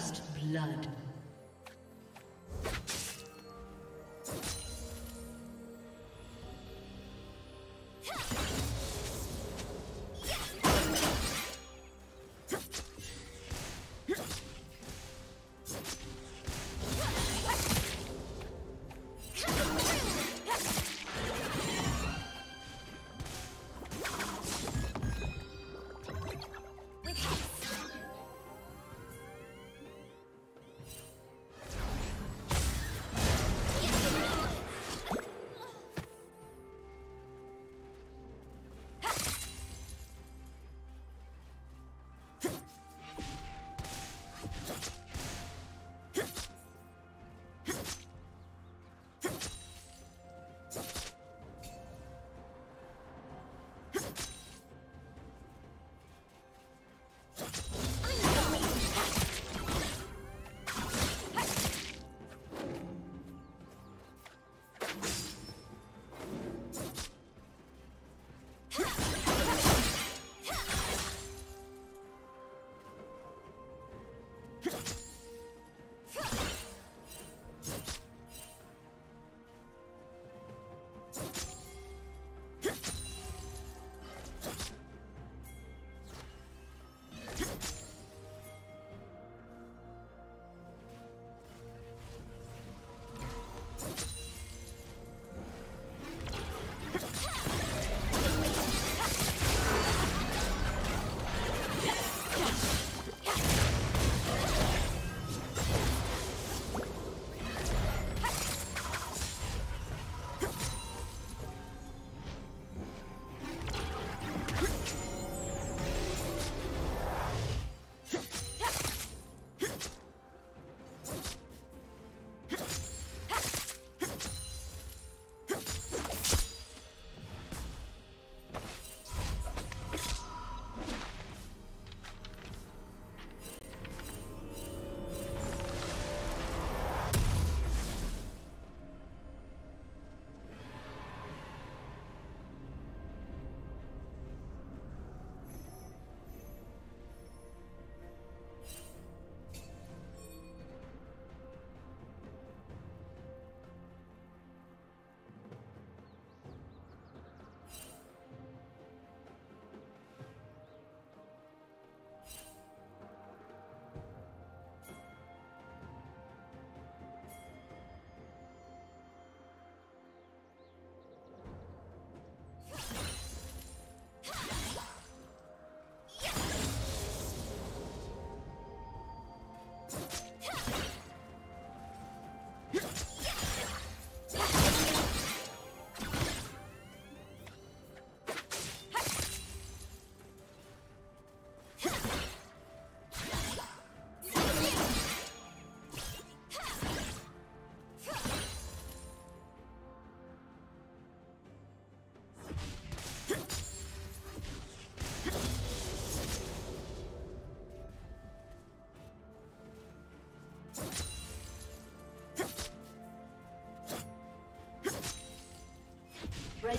First blood.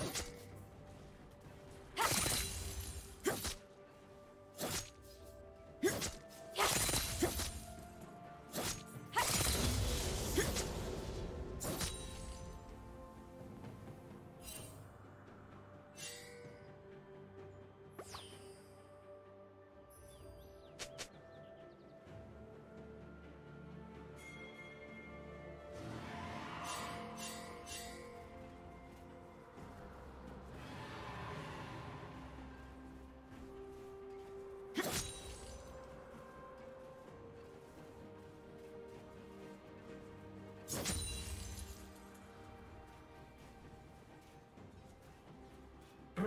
you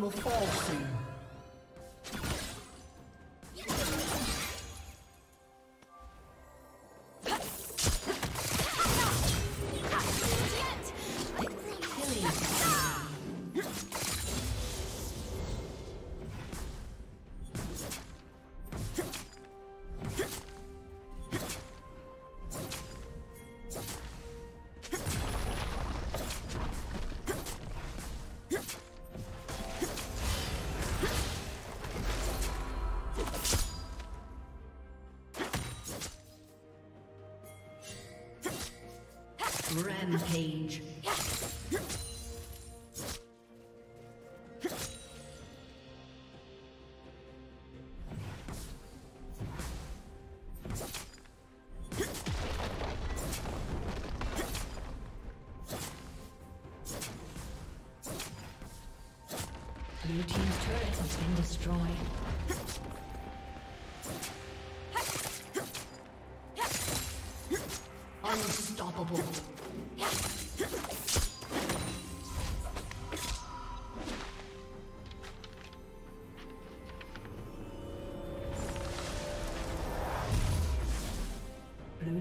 Will fall soon. Rampage.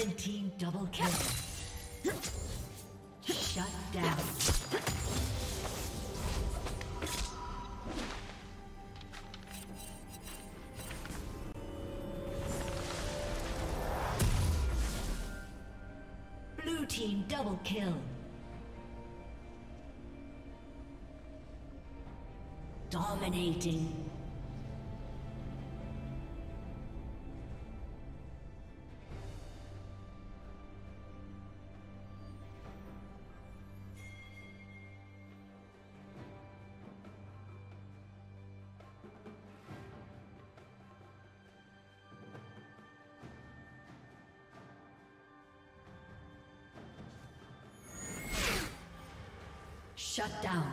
Red team double kill. Shut down. Blue team double kill. Dominating. Shut down.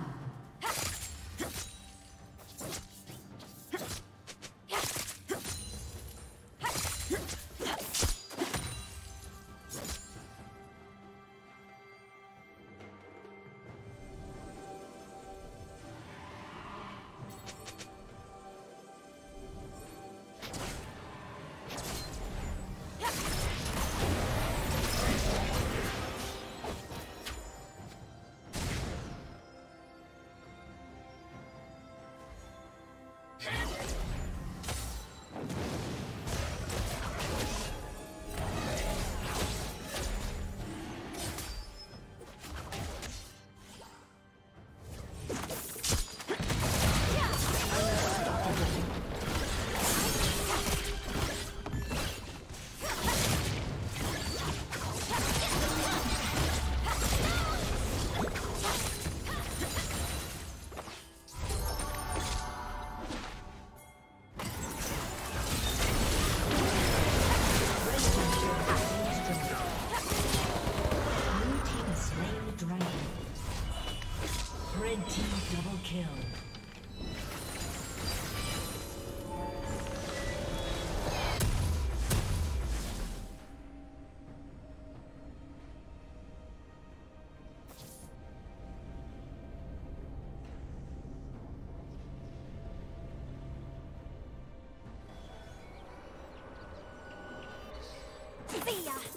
飞呀。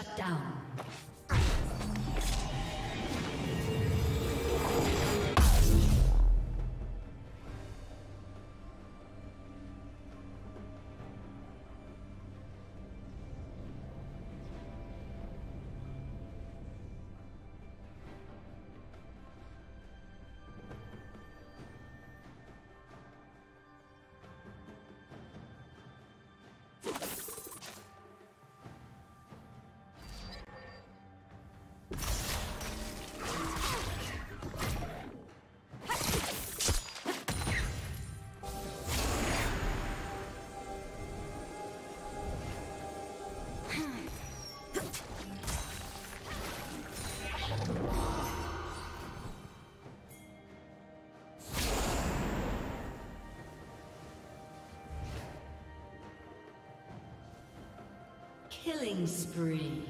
Shut down. Killing spree.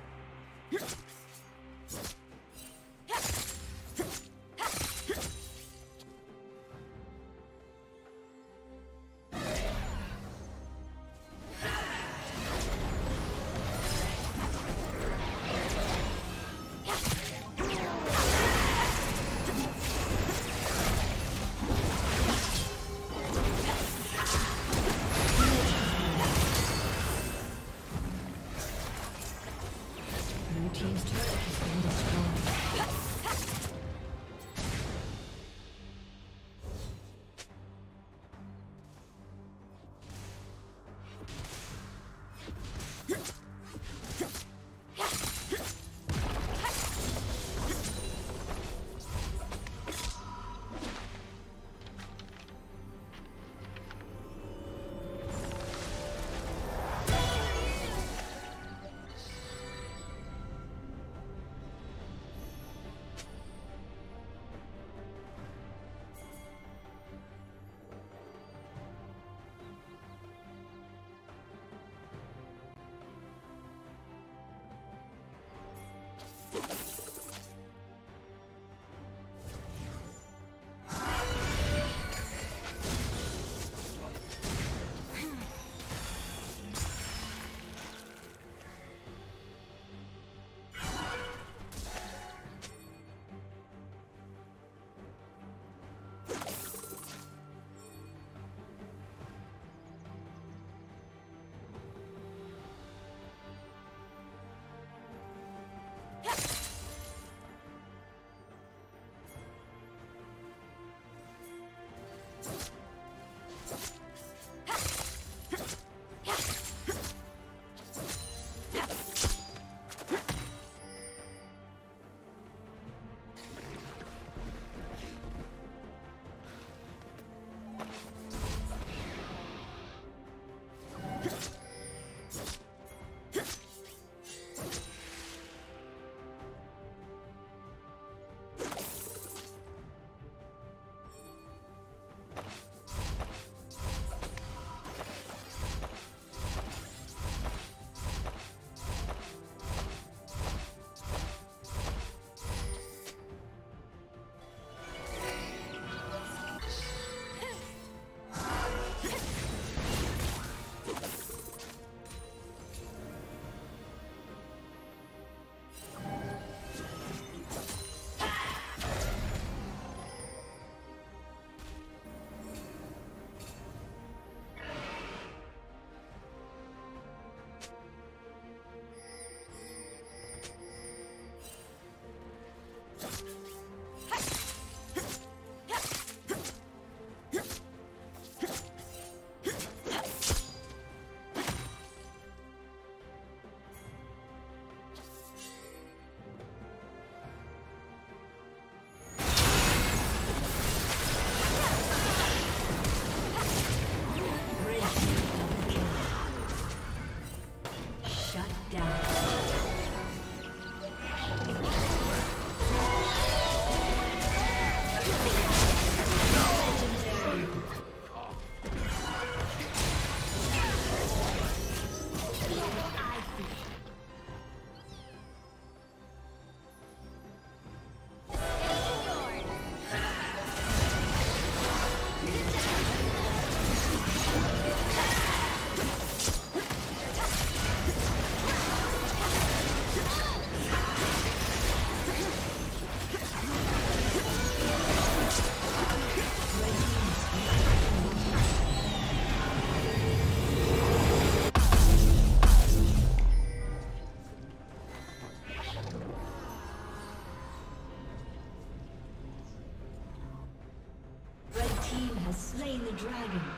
the dragon.